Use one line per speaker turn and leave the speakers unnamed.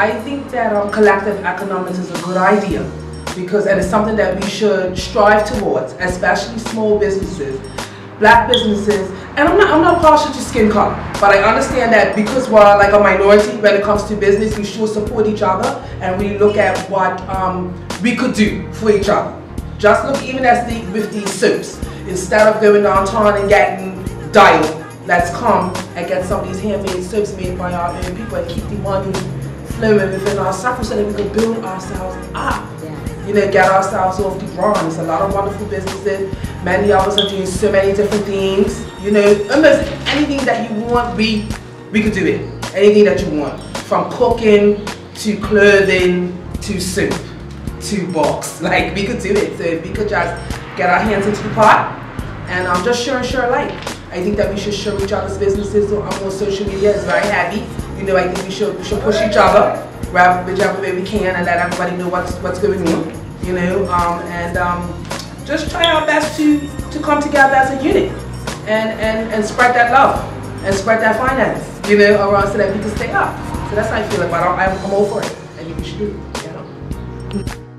I think that um, collective economics is a good idea because it's something that we should strive towards, especially small businesses, black businesses. And I'm not I'm not partial to skin color, but I understand that because we're like a minority when it comes to business, we should support each other and we look at what um, we could do for each other. Just look even as the with these soaps. Instead of going downtown and getting dialed, let's come and get some of these handmade soaps made by our own people and keep the money flowing within our circle so that we can build ourselves up you know, get ourselves off the ground. It's a lot of wonderful businesses. Many of us are doing so many different things. You know, almost anything that you want, we we could do it. Anything that you want, from cooking to clothing to soup to box. Like we could do it. So if we could just get our hands into the pot and um, just share and share alike. I think that we should share each other's businesses on, on social media. It's very happy. You know, I think we should we should push each other whichever way we can and let everybody know what's what's going on you know, um, and um, just try our best to, to come together as a unit and, and, and spread that love and spread that finance, you know, around so that we can stay up. So that's how I feel about it. I'm, I'm all for it. I think we should do it, you know.